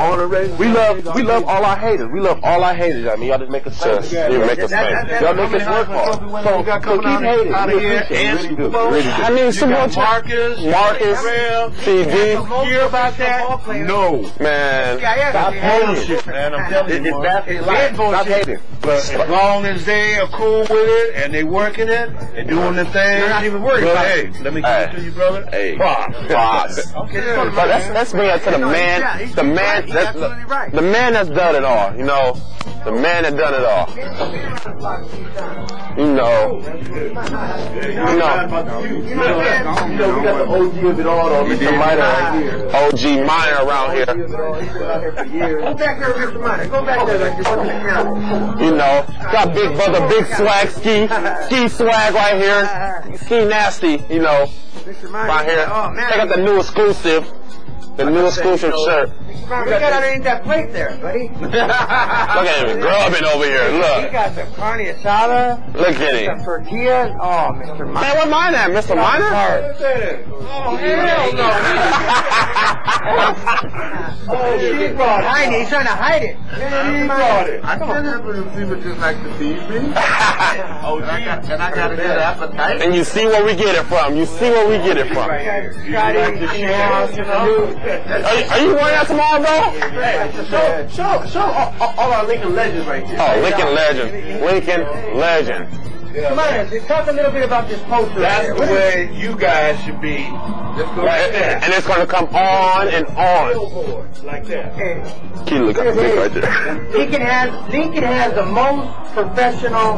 On the radio. We love we love all our haters. We love all our haters. I mean, y'all just make us famous. You make us famous. Y'all make us work hard. So, so keep hating. out of We appreciate it. Really do. Really do. I need some more got time. Marcus, Marcus, Terrell. CD, Hear about that? No. man. Stop hating man. I'm telling you. It's Stop hating. But as long as they are cool with it and they working it and doing the thing, They're not even worried but about hey, let me give it to you, brother. Hey. Props. Props. Okay. But that's that's bring us to the man, the man, He's that's absolutely the, right. the man that's done it all. You know, the man that done it all. You know, you know. You know, we got the OG of it all, though. Mr. Miner right here. OG Miner around here. Go back there, Mr. Miner. Go back there like you're out. You know, got big brother, big swag ski, ski swag right here, ski nasty. You know, Mr. Miner. right here. Oh, man. Check out the new exclusive, the new exclusive shirt. Mr. Miner, we got underneath that plate there, buddy. Look at him grubbing over here. Look. You Look, got the carne asada, look at the him. tortillas. Oh, Mr. Man, Miner. where mine at, Mr. Miner? Oh, hell Oh, he brought it. Hide it. He's trying to hide it. He brought it. I can't help if people just like to feed me. Oh, And I got, and I got a good appetite. And you see where we get it from. You see where we get it from. Scotty in the house in the new. Are you, are you wearing that tomorrow, bro? Show, show, show all, all- all our Lincoln legends right here. Oh, Lincoln Legend. Lincoln Legend. Come on, just talk a little bit about this poster. That's right the here. way you guys should be. Right there. And it's gonna come on and on. Billboard, like that. Hey, Key look the right there. Lincoln has Lincoln has the most professional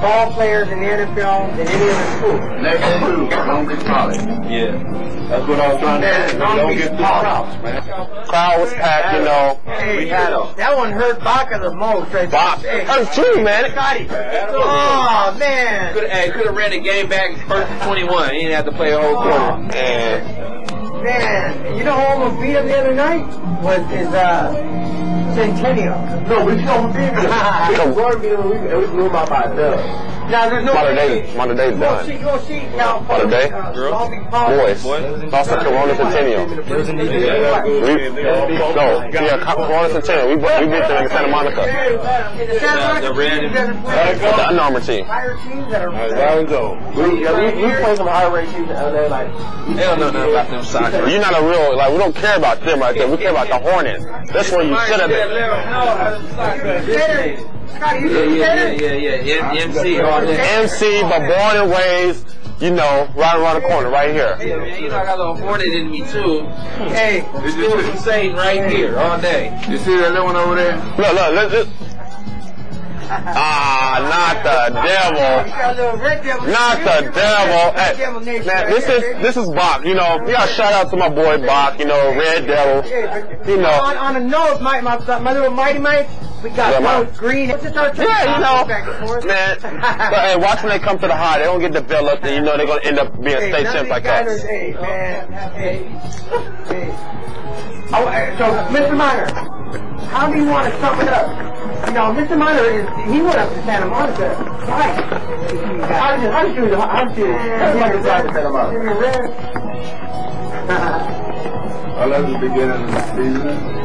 ball players in the NFL than any other school. Next to Long Beach College. Yeah. That's what I was trying to say. Long Don't get the College. props, man. Crowd was packed, you know. Hey, We had 'em. That one hurt Baca the most, right? Bob, Hey, that's true, man. Scotty. Oh man. Could hey, could have ran the game back first and 21. He didn't have to play a whole quarter. And Man, you know who almost beat him the other night? Was his uh Centennial. No, we don't beat them. We don't beat them. We we blew them out by ourselves. Now there's no Modern way. day, modern day You gonna see, done. you gonna see now. Modern day? Uh, Long Beach College. Boys, lost to Corona Centennial. We, no, yeah, Corona Centennial. We, we beat them in Santa Monica. In the Santa The- the Monica red team and- doesn't play. The Under Armour team. Higher teams that are. There we go. We, yeah, we, we play some high ranked teams and they're like, They don't know nothing about them soccer. You're not a real, like, we don't care about them right there. We care about the Hornets. That's where you should have been. Scotty, you Yeah, should yeah, yeah, yeah, yeah. M- MC all. MC, but born and raised, you know, right around the corner, right here. Yeah, man, you know I got a little hornet in me too. Hey, Still from Satan right here all day. You see that little one over there? Look, look, look, look. Ah, not the devil. you got a little red devil. Not the devil. Hey, man, this there, is baby. this is Bach. You know, we got shout out to my boy Bach. You know, Red Devil. You know. On, on a note, my, my, my little mighty mites, we got Yeah, my- those green. What's this our Yeah, you know, Back and forth. man. But hey, watch when they come to the high. They don't get developed, and you know they're gonna end up being Hey, state champs these like guys us. are- Hey, oh. man. Hey. Hey. Oh, so, Mr. Miner, how do you want to sum it up? You know, Mr. Miner is, he went up to Santa Monica twice. How did you, how did you, how did you, how did you drive to Santa Monica? I love the beginning of the season.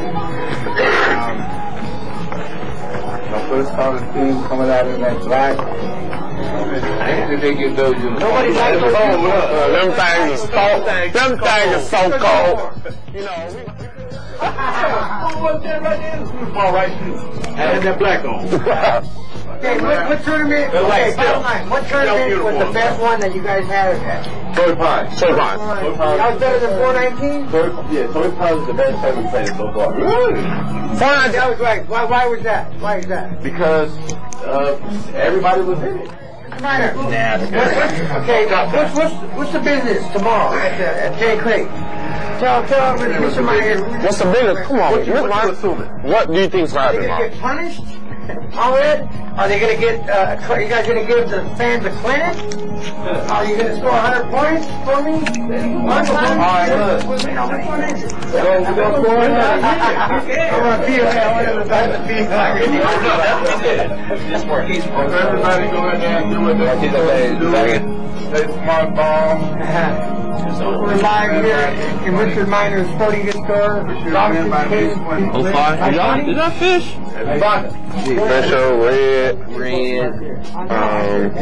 First college team coming out in that black. I ain't think they get those uniforms. Nobody likes those Uh, uniforms. them things is so, them things is so cold. You know, we, all right, and that black on. Okay, what, what tournament, They're like okay, bottom line, what tournament was the best one that you guys had at? Toy Pine. so fine. That was better than 419? Toy, yeah, Toy Pine is the best time we played so far. That was right. Why, why was that? Why is that? Because uh, everybody was in it. Miner. Okay, what's, what's, what's the business tomorrow at, the, at J. Clay? Tell, tell Mr. Miner. What's the biggest? Come on, What you, Miss what you Mark. assuming? What do you think's Are gonna they happen, gonna Mark? get punished? All it? Are they gonna get, uh, a cl- you guys gonna give the fans a clinic? Are you gonna score 100 points for me? One time? All right, look. Which one is? So we're gonna score another I wanna be okay, I wanna be That's where he's from. Everybody go in there and do what they He's a do. Second. play smart ball. We're live here in Richard Miner's sporting goods store. Robinson King. Oh, five. Did I, did I fish? Special Red, Red, um,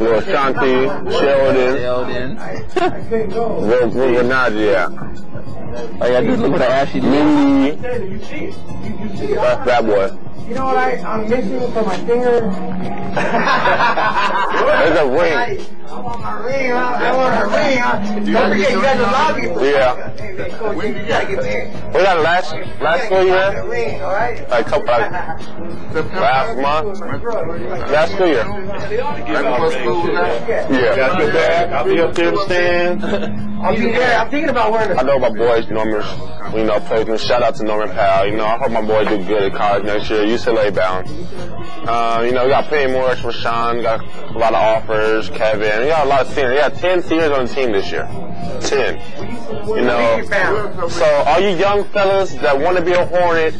Lil Shanti, Sheldon, Sheldon. Lil Lil Nadia, Oh, yeah, just look what I actually did. Mimi. That's that boy. You know what I, I'm missing for my finger? There's a ring. I want my ring, huh? I want a ring, huh? Don't forget, you guys are lobbying for Yeah. Hey, man, Coach, you gotta get married. We got last last school year, Ring, all right? like couple like last month, last school year. Yeah. Got your back. I'll be up there in the stands. Be there. I'm thinking about wearing I know my boys, Norman, you know, plays me. Shout out to Norman Powell. You know, I hope my boys do good at college next year. UCLA bound. Uh, you know, we got Penny Morris, Rashawn, got a lot of offers, Kevin. We got a lot of seniors. We got 10 seniors on the team this year. 10. You know, so all you young fellas that want to be a Hornet,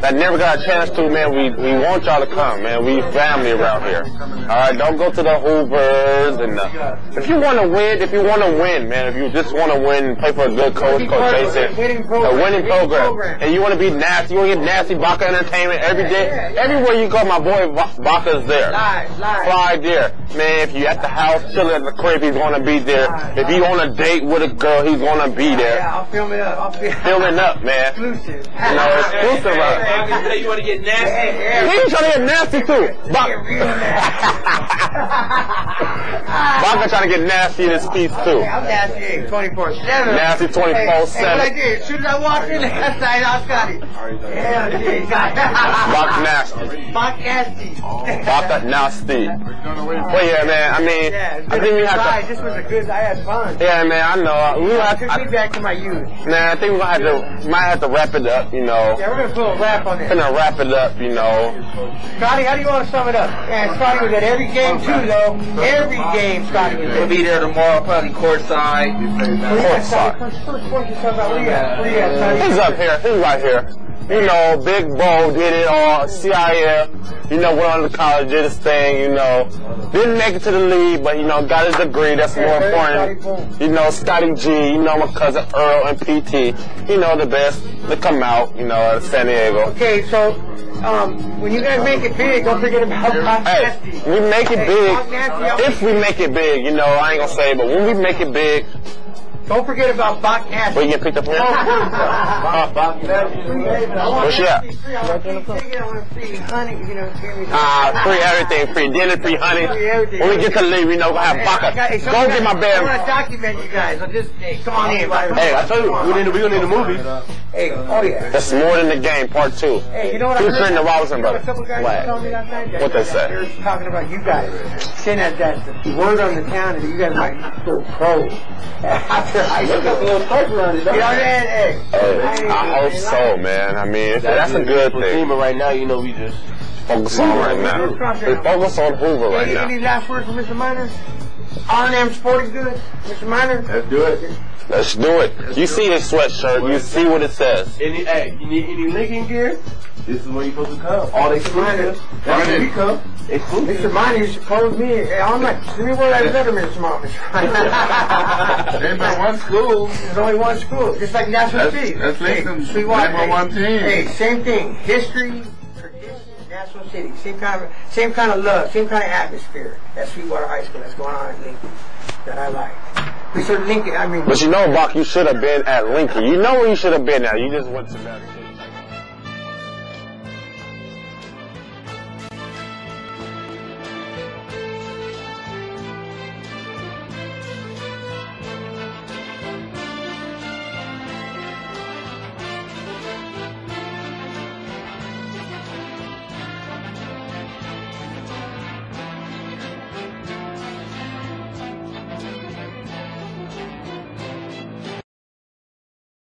that never got a chance to, man, we, we want y'all to come, man. We family around here. All right, don't go to the Hoovers and the, if you want to win, if you want to win, man, if you just want to win, play for a good coach, Coach Jason, Winning a winning program, and you want to be nasty, you want to get nasty, Baca Entertainment every day, everywhere you go, my boy Ba- Baca's there. Live, live. Fly there. Man, if you at the house, chilling at the crib, he's gonna be there. If you on a date with a girl, he's gonna be there. Yeah, I'll film it up. I'll film Filming up, man. Exclusive. You know, exclusive. Hey, you want to get nasty? Yeah, he trying to get nasty too. Baca. Baca trying to get nasty in his piece too. I'm nasty 24 7. Nasty 24/7. Hey, what I did, as soon as I walked in last night, I was got it. Yeah, dude. Nasty. Fuck nasty. Baca nasty. But yeah, man, I mean, Yeah, I think we have to. This was a good, I had fun. Yeah, man, I know. We have Took me back to my youth. Man, I think we're gonna have to. Might have to wrap it up. You know. Yeah, we're gonna put a wrap on this. Gonna wrap it up. You know. Scotty, how do you want to sum it up? Yeah, Scotty was at every game too, though. Every game, Scotty was We'll be there tomorrow, probably courtside. Where you at, Scotty? First, first point you talk about. Where you at? Where you at, Scotty? He's up here. He's right here. You know, Big Bo did it all. CIF. You know, went on to college, did his thing. You know, didn't make it to the league, but you know, got his degree. That's more important. You know, Scotty G. You know, my cousin Earl and PT. You know, the best to come out. You know, at San Diego. Okay, so um, when you guys make it big, don't forget about Pop Hey, we make it big. If we make it big, you know, I ain't gonna say, but when we make it big, Don't forget about Bach Nasty. will you get picked up here? Where's she at? Ah, free everything, free dinner, free honey. When we get to leave, we know we're gonna have vodka. Go get my I want to document you guys. I'll just, come on in. Hey, I told you, we need, we gonna need a movie. Hey, oh yeah. That's more than the game, part two. Hey, you know what I Who's heard? training the Robinson You know what brothers? A couple guys What? told me last night. What they say? They were talking about you guys. Saying that, that word on the town is that you guys might go pro. After high school. You know what I'm saying? Hey. Hey, I hope so, man. I mean, that's a good thing. But right now, you know, we just. Focus on right now. We focus on Hoover right Any, any last words from Mr. Miner? R&M Sporting Goods, Mr. Miner? Let's do it. Let's do it. You see his sweatshirt. You see what it says. Any, hey, you need any Lincoln gear? This is where you're supposed to come. All they exclusive. That's where we come. Exclusive. Mr. Miner, you supposed me. Hey, I'm like, send me where that letter, Mr. Mom. There's but one school. There's only one school, just like National That's- City. that's Lincoln's Sweetwater, number hey, one team. Hey, same thing. History, tradition, National City. Same kind of, same kind of love, same kind of atmosphere. That's Sweetwater High School. That's going on at Lincoln. That I like. We said Lincoln. I mean. But you know, Bach, you should have been at Lincoln. You know where you should have been at. You just went to that.